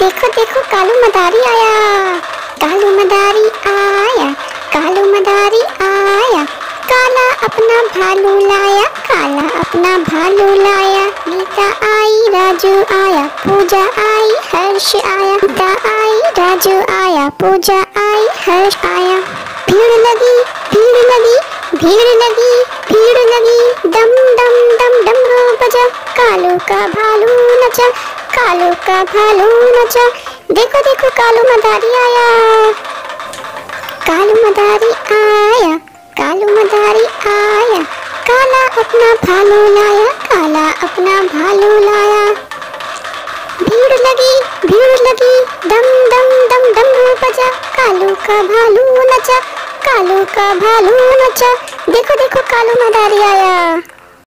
देखो देखो, कालू मदारी आया। कालू मदारी आया, कालू मदारी आया। काला अपना भालू लाया, काला अपना भालू लाया। नीता आई, राजू आया, पूजा आई, हर्ष आया। नीता आई, राजू आया, पूजा आई, हर्ष आया। भीड़ लगी भीड़ लगी भीड़ लगी भीड़ लगी। दम दम दम डमरू बजा। कालू का भालू नचा। कालू का भालू नचा। देखो देखो, कालू मदारी आया। कालू मदारी आया, कालू मदारी आया। काला अपना भालू लाया, काला अपना भालू लाया। भीड़ लगी भीड़ लगी, दम दम दम डमरू बजा। कालू का भालू नचा, कालू का भालू नचा। देखो देखो, कालू मदारी आया।